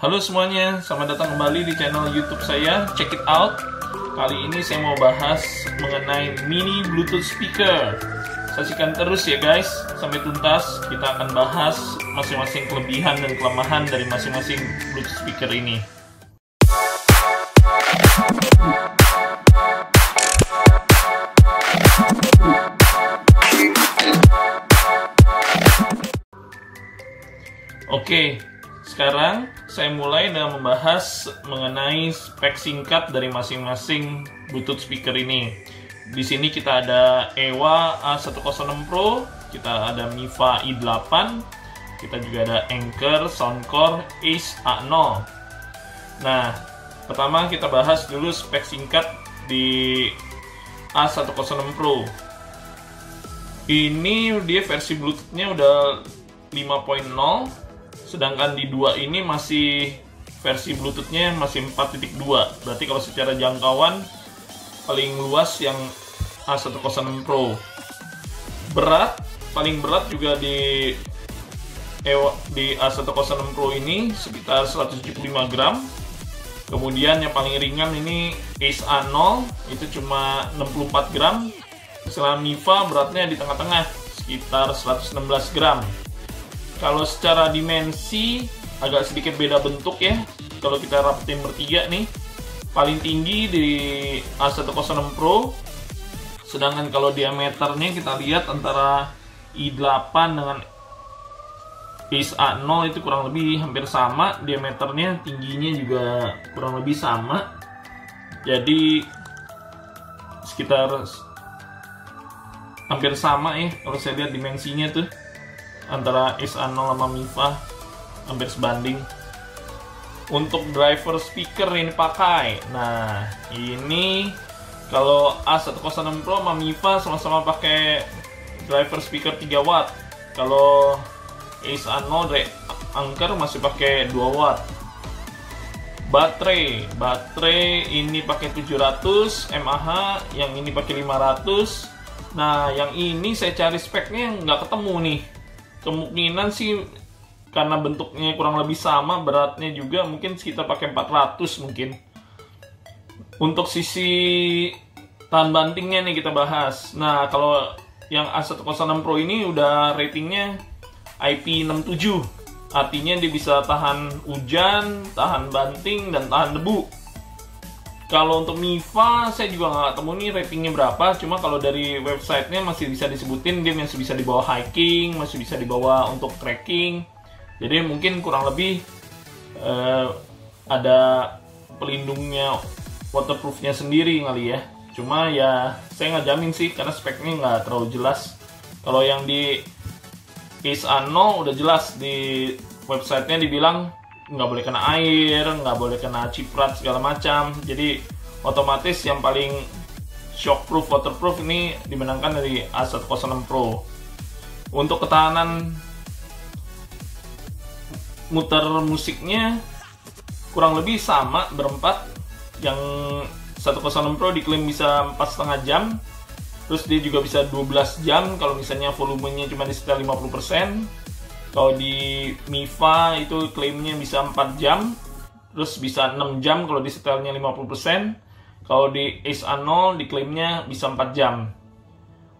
Halo semuanya, selamat datang kembali di channel YouTube saya. Check it out. Kali ini saya mau bahas mengenai mini Bluetooth speaker. Saksikan terus ya guys, sampai tuntas. Kita akan bahas masing-masing kelebihan dan kelemahan dari masing-masing Bluetooth speaker ini. Oke, sekarang saya mulai dengan membahas mengenai spek singkat dari masing-masing Bluetooth speaker ini. Di sini kita ada EWA A106 Pro, kita ada Mifa i8, kita juga ada Anchor Soundcore Ace A0. Nah, pertama kita bahas dulu spek singkat di A106 Pro. Ini dia versi Bluetooth-nya udah 5.0 sedangkan di dua ini masih versi Bluetooth-nya masih 4.2 berarti kalau secara jangkauan paling luas yang A106 Pro. Berat paling berat juga di di A106 Pro ini sekitar 175 gram. Kemudian yang paling ringan ini Ace A0 itu cuma 64 gram. Setelah Mifa beratnya di tengah-tengah sekitar 116 gram kalau secara dimensi agak sedikit beda bentuk ya. Kalau kita rapetin bertiga nih, paling tinggi di A106 Pro. Sedangkan kalau diameternya kita lihat antara i8 dengan Ace A0 itu kurang lebih hampir sama. Diameternya tingginya juga kurang lebih sama. Jadi sekitar hampir sama ya kalau saya lihat dimensinya tuh antara SA0 sama MIFA hampir sebanding. Untuk driver speaker ini pakai nah ini kalau A106 Pro sama MIFA sama-sama pakai driver speaker 3 watt. Kalau Ace A0 dari Anchor masih pakai 2 watt. Baterai baterai ini pakai 700 mAh yang ini pakai 500 nah yang ini saya cari speknya nggak ketemu nih kemungkinan sih karena bentuknya kurang lebih sama beratnya juga mungkin sekitar pakai 400 mungkin. Untuk sisi tahan bantingnya nih kita bahas. Nah kalau yang A106 Pro ini udah ratingnya IP67 artinya dia bisa tahan hujan tahan banting dan tahan debu kalau untuk Mifa saya juga nggak ketemu nih ratingnya berapa. Cuma kalau dari websitenya masih bisa disebutin dia masih bisa dibawa hiking, masih bisa dibawa untuk trekking. Jadi mungkin kurang lebih uh, ada pelindungnya waterproofnya sendiri kali ya. Cuma ya saya nggak jamin sih karena speknya nggak terlalu jelas. Kalau yang di Case Ano udah jelas di websitenya dibilang nggak boleh kena air, nggak boleh kena ciprat segala macam. Jadi otomatis yang paling shockproof, waterproof ini dimenangkan dari A106 Pro. Untuk ketahanan muter musiknya kurang lebih sama berempat. Yang 106 Pro diklaim bisa 4,5 jam. Terus dia juga bisa 12 jam kalau misalnya volumenya cuma di sekitar 50%. Kalau di Mifa itu klaimnya bisa 4 jam, terus bisa 6 jam kalau di setelnya 50%. Kalau di Ace A0 diklaimnya bisa 4 jam.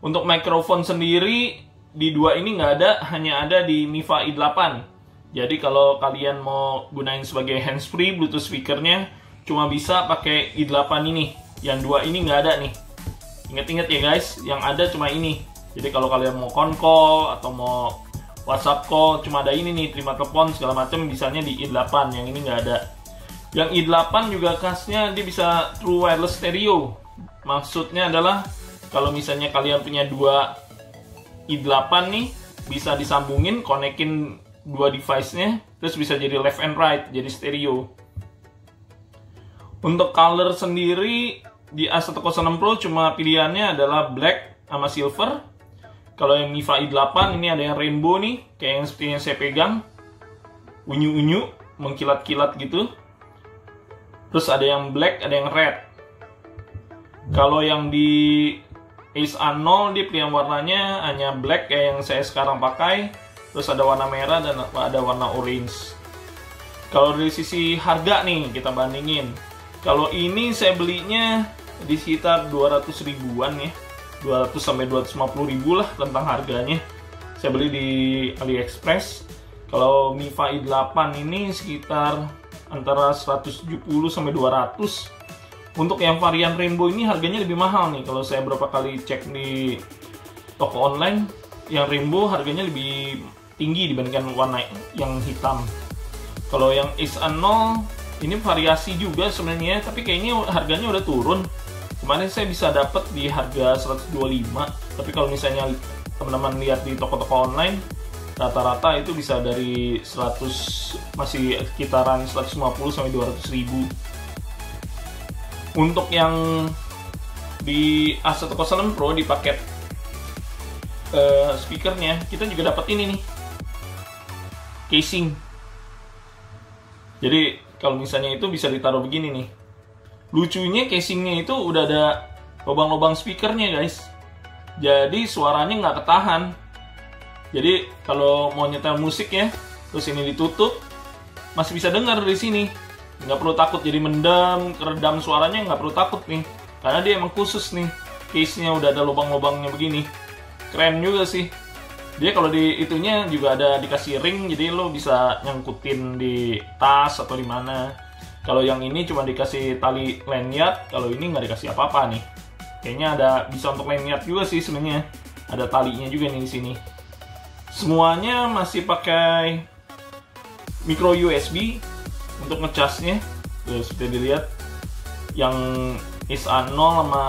Untuk mikrofon sendiri di dua ini nggak ada, hanya ada di Mifa i8. Jadi kalau kalian mau gunain sebagai handsfree Bluetooth speakernya cuma bisa pakai i8 ini. Yang dua ini nggak ada nih. Ingat-ingat ya guys, yang ada cuma ini. Jadi kalau kalian mau konkol atau mau WhatsApp call cuma ada ini nih terima telepon segala macam misalnya di i8 yang ini nggak ada. Yang i8 juga khasnya dia bisa true wireless stereo. Maksudnya adalah kalau misalnya kalian punya dua i8 nih bisa disambungin konekin dua device-nya terus bisa jadi left and right jadi stereo. Untuk color sendiri di A106 Pro cuma pilihannya adalah black sama silver kalau yang Mifa i8 ini ada yang rainbow nih, kayak yang seperti yang saya pegang. Unyu-unyu, mengkilat-kilat gitu. Terus ada yang black, ada yang red. Kalau yang di Ace A0 dia pilihan warnanya hanya black kayak yang saya sekarang pakai. Terus ada warna merah dan ada warna orange. Kalau dari sisi harga nih kita bandingin. Kalau ini saya belinya di sekitar 200 ribuan ya. 200 sampai 250 ribu lah tentang harganya. Saya beli di AliExpress. Kalau Mifa i8 ini sekitar antara 170 sampai 200. Untuk yang varian rainbow ini harganya lebih mahal nih. Kalau saya berapa kali cek di toko online, yang rainbow harganya lebih tinggi dibandingkan warna yang hitam. Kalau yang X0 ini variasi juga sebenarnya, tapi kayaknya harganya udah turun. Kemarin saya bisa dapat di harga 125, tapi kalau misalnya teman-teman lihat di toko-toko online, rata-rata itu bisa dari 100 masih sekitaran 150 sampai 200 ribu. Untuk yang di A106 Pro di paket uh, speakernya kita juga dapat ini nih casing. Jadi kalau misalnya itu bisa ditaruh begini nih lucunya casingnya itu udah ada lubang-lubang speakernya guys jadi suaranya nggak ketahan jadi kalau mau nyetel musik ya, terus ini ditutup, masih bisa dengar di sini. Nggak perlu takut jadi mendam, keredam suaranya nggak perlu takut nih. Karena dia emang khusus nih, case-nya udah ada lubang-lubangnya begini. Keren juga sih. Dia kalau di itunya juga ada dikasih ring, jadi lo bisa nyangkutin di tas atau di mana. Kalau yang ini cuma dikasih tali lanyard, kalau ini nggak dikasih apa-apa nih. Kayaknya ada bisa untuk lanyard juga sih sebenarnya. Ada talinya juga nih di sini. Semuanya masih pakai micro USB untuk ngecasnya. Tuh, seperti dilihat yang ISA 0 sama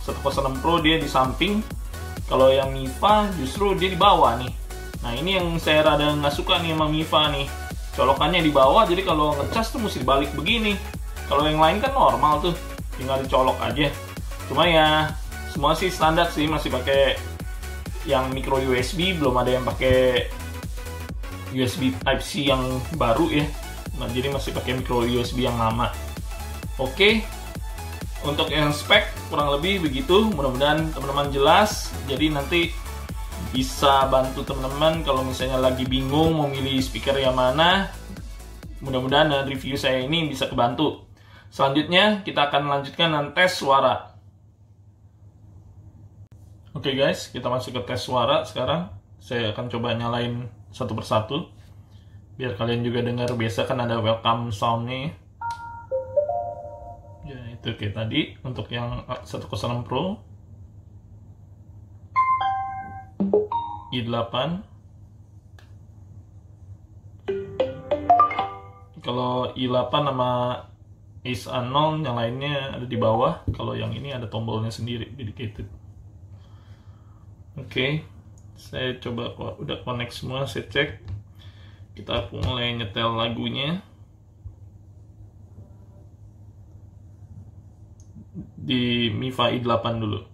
106 Pro dia di samping. Kalau yang Mifa justru dia di bawah nih. Nah ini yang saya rada nggak suka nih sama Mifa nih. Colokannya di bawah, jadi kalau ngecas tuh mesti dibalik begini. Kalau yang lain kan normal tuh, tinggal dicolok aja. Cuma ya semua sih standar sih masih pakai yang micro USB belum ada yang pakai USB Type C yang baru ya nah, jadi masih pakai micro USB yang lama oke untuk yang spek kurang lebih begitu mudah-mudahan teman-teman jelas jadi nanti bisa bantu teman-teman kalau misalnya lagi bingung mau milih speaker yang mana mudah-mudahan review saya ini bisa kebantu selanjutnya kita akan melanjutkan dengan tes suara Oke okay guys, kita masuk ke tes suara sekarang. Saya akan coba nyalain satu persatu. Biar kalian juga dengar. Biasa kan ada welcome sound nih. Ya, itu kayak tadi. Untuk yang 106 Pro. I8. Kalau i8 sama Ace Unknown yang lainnya ada di bawah. Kalau yang ini ada tombolnya sendiri, dedicated. Oke, okay. saya coba udah connect semua, saya cek. Kita mulai nyetel lagunya. Di Mifa i8 dulu.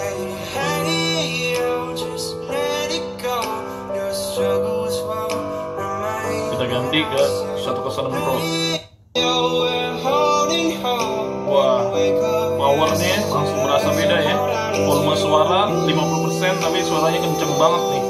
ganti ke 106 Pro powernya langsung berasa beda ya. Volume suara 50% tapi suaranya kenceng banget nih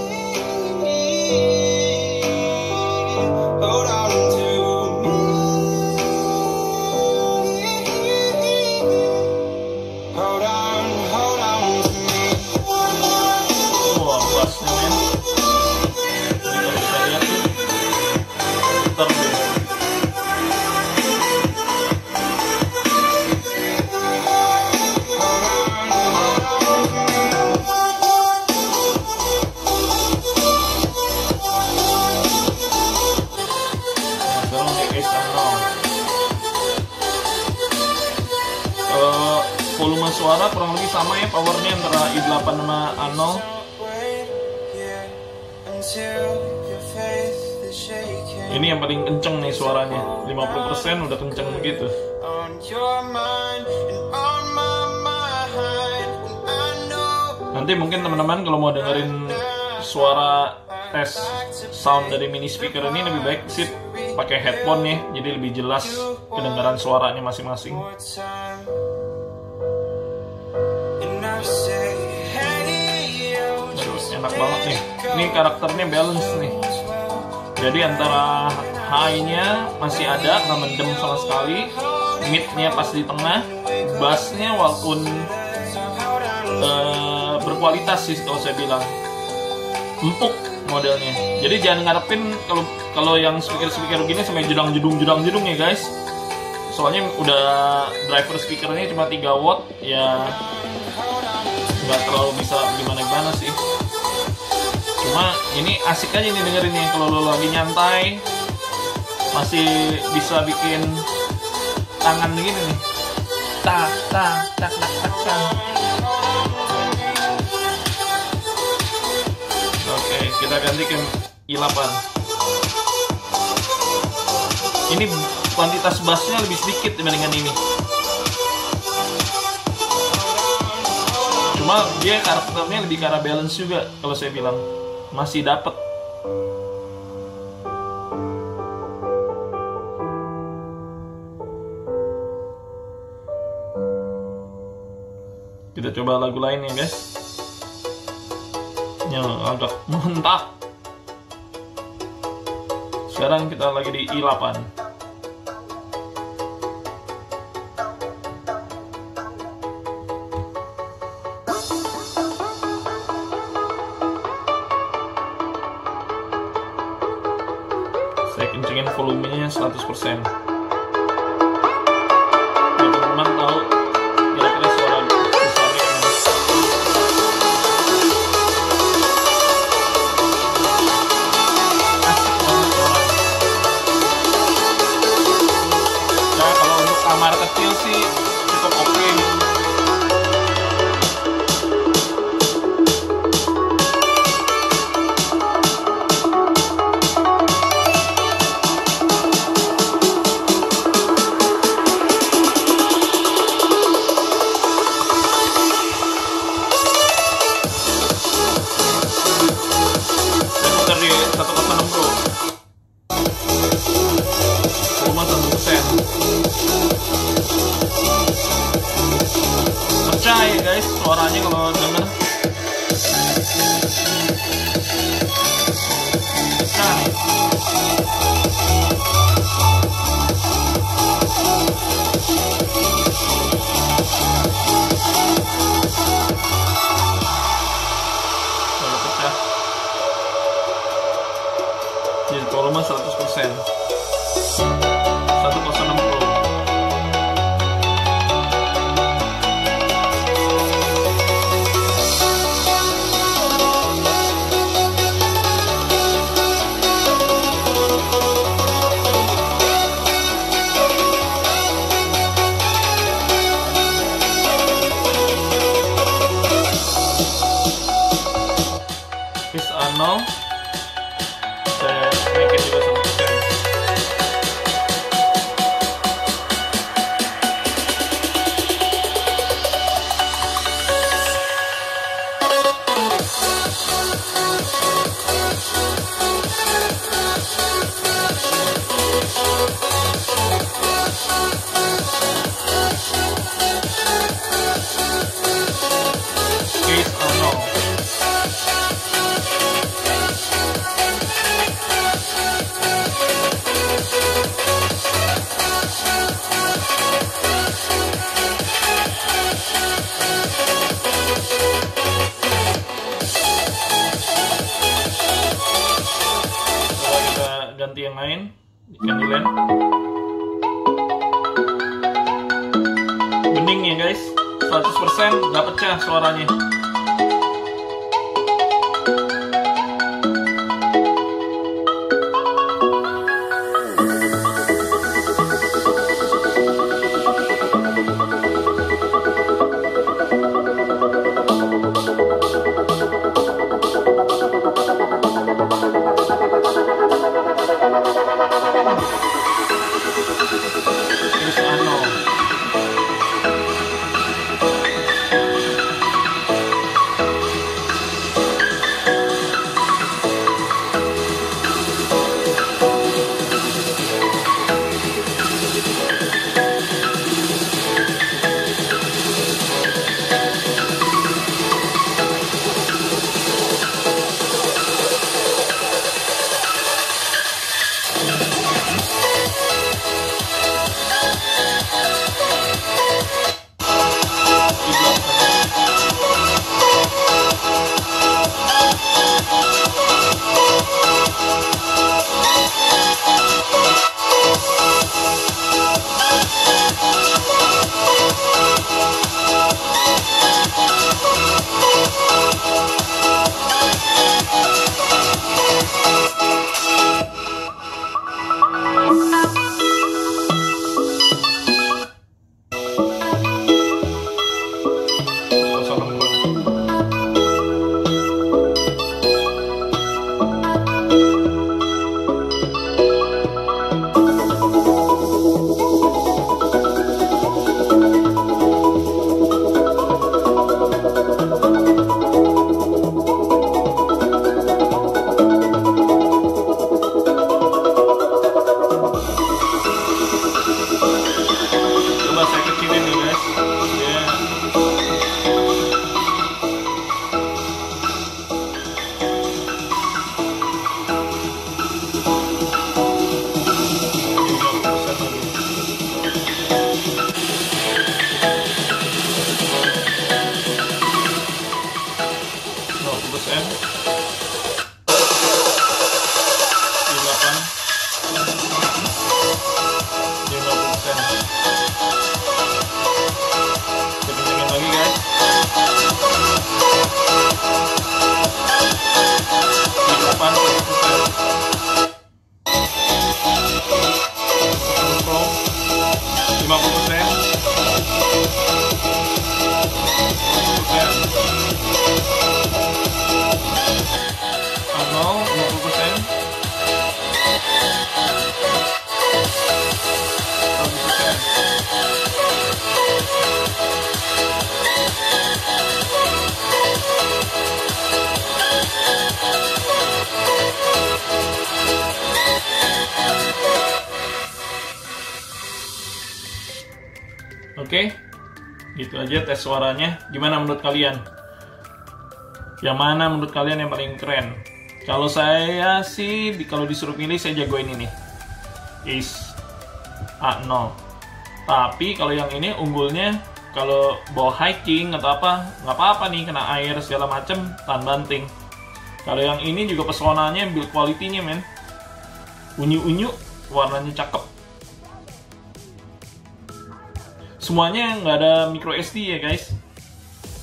sama ya powernya antara i8 sama A0 Ini yang paling kenceng nih suaranya. 50% udah kenceng begitu. Nanti mungkin teman-teman kalau mau dengerin suara tes sound dari mini speaker ini lebih baik sih pakai headphone nih jadi lebih jelas kedengaran suaranya masing-masing enak banget nih. Ini karakternya balance nih. Jadi antara high-nya masih ada nggak mendem sama sekali. Mid-nya pas di tengah. Bass-nya walaupun uh, berkualitas sih kalau saya bilang. Empuk modelnya. Jadi jangan ngarepin kalau kalau yang speaker speaker begini sampai jedang jedung jedang jedung ya guys. Soalnya udah driver speakernya cuma 3 watt ya nggak terlalu bisa gimana gimana sih. Cuma ini asik aja nih dengerin nih kalau lo lagi nyantai masih bisa bikin tangan begini nih. Tak tak tak tak tak, tak. kita ganti ke i8 ini kuantitas bassnya lebih sedikit dibandingkan ini cuma dia karakternya lebih ke arah balance juga kalau saya bilang. Masih dapet. Kita coba lagu lain ya guys. Yang agak mantap sekarang kita lagi di i8 Santos por cima. Volumenya 100% suaranya aja tes suaranya. Gimana menurut kalian? Yang mana menurut kalian yang paling keren? Kalau saya sih, kalau disuruh pilih saya jagoin ini. Ace A0. Tapi kalau yang ini unggulnya kalau bawa hiking atau apa nggak apa-apa nih kena air segala macem tahan banting kalau yang ini juga pesonanya build quality-nya men unyu-unyu warnanya cakep semuanya nggak ada micro SD ya guys.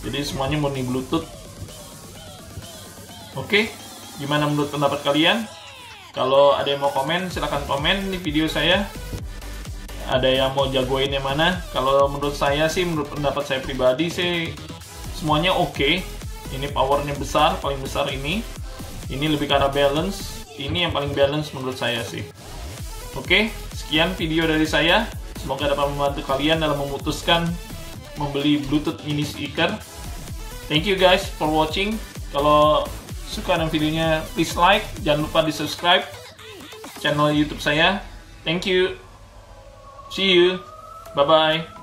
Jadi semuanya murni bluetooth. Oke gimana menurut pendapat kalian? Kalau ada yang mau komen silahkan komen di video saya. Ada yang mau jagoin yang mana? Kalau menurut saya sih menurut pendapat saya pribadi sih semuanya oke. Okay. ini powernya besar paling besar ini. Ini lebih karena balance. Ini yang paling balance menurut saya sih. Oke okay, sekian video dari saya semoga dapat membantu kalian dalam memutuskan membeli bluetooth mini speaker. Thank you guys for watching. Kalau suka dengan videonya please like. Jangan lupa di subscribe channel youtube saya. Thank you. See you. Bye bye.